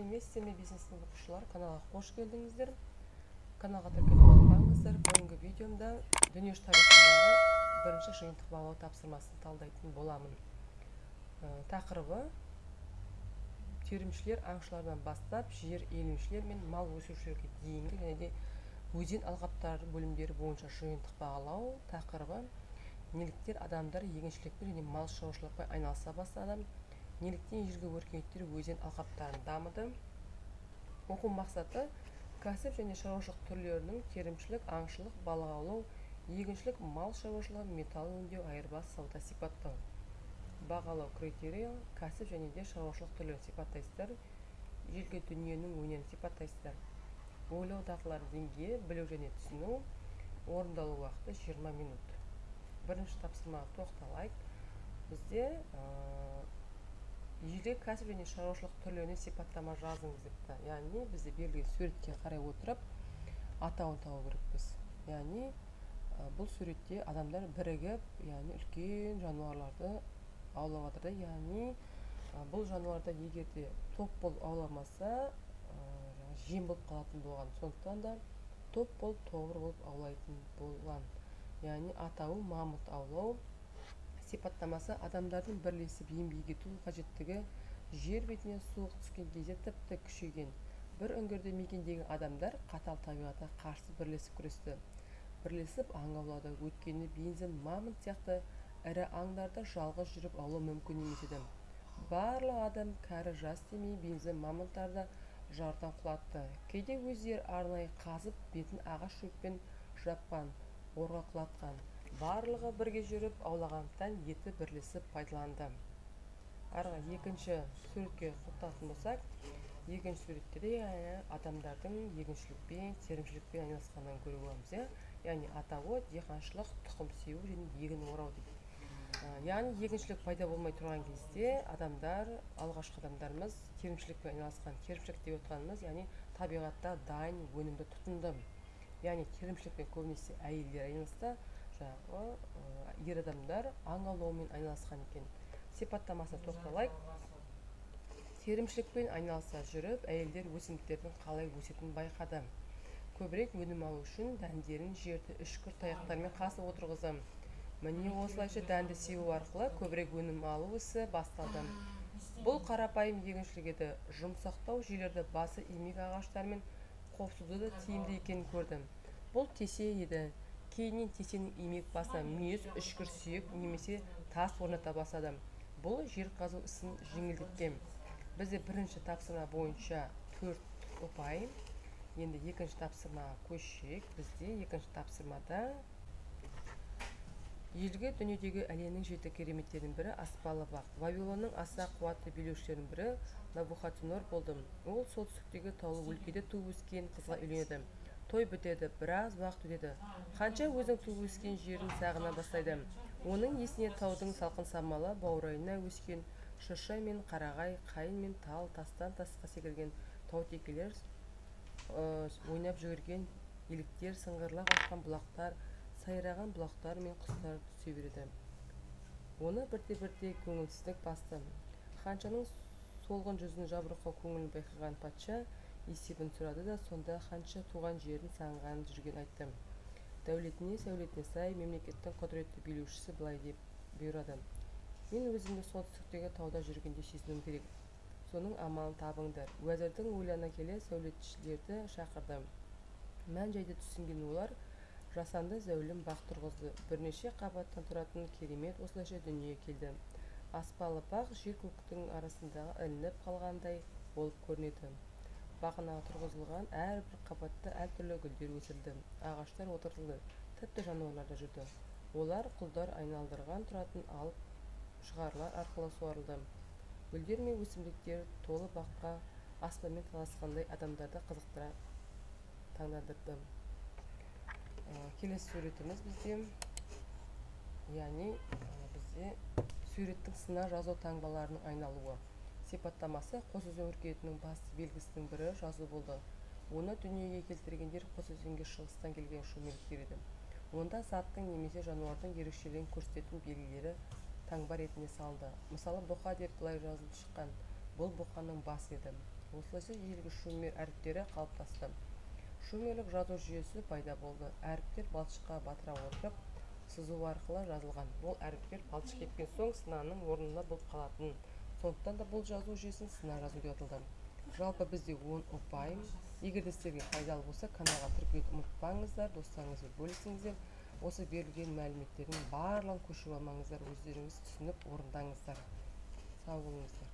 сәлеметсіздер ме бесінші сынып оқушылары каналға қош келдіңіздер. Каналға тіркеліп алсаңыздар бүгінгі видеомда дүниежүзі тарихындағы бірінші жиынтық бағалау тапсырмасын талдайтын боламын. Ә, тақырыбы терімшілер аңшылардан бастап жер иеленушілер мен мал өсірушілерге дейінгі және де өзен алқаптары бөлімдері бойынша жиынтық бағалау тақырыбы неліктен адамдар егіншілікпен және мал шаруашылықпен айналыса бастады. Неліктен ежелгі өркениеттер өзен алқаптарын дамыды. Оқу мақсаты кәсіп және шаруашылық түрлерінің терімшілік аңшылық балық аулау егіншілік мал шаруашылығы металл өңдеу айырбас сауда сипаттау. Бағалау критерийі кәсіп және де шаруашылық түрлерін сипаттайсыздар. Ежелгі дүниенің өнерін сипаттайсыздар. Ойлау дағдылары деңгейі білу және түсіну орындалу уақыты 20 минут. Бірінші тапсырмаға тоқталайық. Бізде ежелгі кәсіп және шаруашылық түрлеріне сипаттама жазыңыз депті. Яғни бізде берілген суретке қарай отырып атауын табу керекпіз. Яғни бұл суретте адамдар бірігіп яғни үлкен жануарларды аулап жатыр да. Яғни бұл жануарлар егер де топ болып ауламаса жем болып қалатын болған сондықтан да топ болып тобыр болып аулайтын болған. Яғни атауы мамыт аулау сипаттамасы адамдардың бірлесіп еңбек ету қажеттігі жер бетіне суық түскен кезде тіпті күшейген. бір үңгірді мекендеген адамдар қатал табиғатқа қарсы бірлесіп күресті. Бірлесіп аң аулады өйткені бензин мамонт сияқты ірі аңдарды жалғыз жүріп аулау мүмкін емес еді. Барлық адам кәрі жас демей бензин мамонттарды жардан құлатты. Кейде өздері арнайы қазып бетін ағаш шөппен жапқан орға құлатқан. Барлығы бірге жүріп аулағандықтан еті бірлесіп пайдаланды. Ары екінші суретке тоқталатын болсақ екінші суретте де адамдардың егіншілікпен терімшілікпен айналысқанын көруге боламыз иә яғни атауы диқаншылық тұқым себу және егін орау дейді. Яғни егіншілік пайда болмай тұрған кезде адамдар алғашқы адамдарымыз терімшілікпен айналысқан терімшілік деп отырғанымыз яғни табиғатта дайын өнімді тұтынды. Яғни терімшілікпен көбінесе әйелдер айналысты жаңағы ер адамдар аң аулаумен айналысқан екен. Сипаттамасына тоқталайық. Терімшілікпен айналыса жүріп әйелдер өсімдіктердің қалай өсетінін байқады. Көбірек өнім алу үшін дәндерін жерді үшкір таяқтармен қасып отырғызды міне осылайша дәнді себу арқылы көбірек өнім алу ісі басталды. Бұл қарапайым егіншілік еді. Жұмсақтау жерлерді басы имек ағаштарымен қопсытуды да тиімді екенін көрді бұл тесе еді. Кейіннен тесенің имек басына мүйіз үшкір сүйек немесе тас орната бастады бұл жер қазу ісін жеңілдеткен. Бізде бірінші тапсырма бойынша төрт ұпай енді екінші тапсырмаға көшсек бізде екінші тапсырмада ежелгі дүниедегі әлемнің жеті кереметтерінің бірі аспалы бақ. Вавилонның аса қуатты билеушілерінің бірі навуходоносор болды. Ол солтүстіктегі таулы өлкеде туып өскен қызға үйленеді. Той бітеді біраз уақыт өтеді. Қанша өзің туып өскен жерін сағына бастайды. Оның есіне таудың салқын самалы баурайына өскен шырша мен қарағай қайың мен тал тастан тасқа секірген таутекелер ойнап жүгірген еліктер сыңғырлап аққан бұлақтар сайраған бұлақтар мен құстар түсе береді. Оны бірте бірте көңілсіздік басты. Ханшаның солғын жүзін жабырқау көңілін байқаған патша есебін сұрады да сонда ханша туған жерін сағынғанын жүрген айтты. Дәулетіне сәулетіне сай мемлекеттің құдіретті билеушісі былай деп бұйырады. Мен өзімді солтүстіктегі тауда жүргенде сезінуім керек. Соның амалын табыңдар уәзірдің ойлана келе сәулетшілерді шақырды. Мән жайды түсінген олар жасанды зәулім бақ тұрғызды. Бірнеше қабаттан тұратын керемет осылайша дүниеге келді. Аспалы бақ жер көктің арасындағы ілініп қалғандай болып көрінеді бағанаға тұрғызылған әрбір қабатта әртүрлі гүлдер өсірілді ағаштар отырғызылды тіпті жануарлар да жүрді. Олар құлдар айналдырған тұратын алып шығарулар арқылы суарылды. Гүлдер мен өсімдіктер толы баққа аспанмен таласқандай адамдарды қызықтыра таңдандырды. Келесі суретіміз бізде. Яғни бізде суреттің сына жазу таңбаларының айналуы. Сипаттамасы қосөзен өркениетінің басты белгісінің бірі жазу болды. Оны дүниеге келтіргендер қосөзенге шығыстан келген шумерліктер еді. Онда заттың немесе жануардың ерекшелігін көрсететін белгілері таңба ретінде салды мысалы бұқа деп былай жазылып шыққан бұл бұқаның басы еді. Осылайша ежелгі шумер әріптері қалыптасты. Шумерлік жазу жүйесі пайда болды. Әріптер балшыққа батыра отырып сызу арқылы жазылған. Ол әріптер балшық кеткен соң сынаның орнында болып қалатын. Сондықтан да бұл жазу жүйесін сына жазу деп аталды жалпы бізде он ұпай егер де сіздерге пайдалы болса каналға тіркелуді ұмытпаңыздар достарыңызбен бөлісіңіздер. Осы берілген мәліметтердің барлығын көшіріп алмаңыздар өздеріңіз түсініп орындаңыздар. Сау болыңыздар.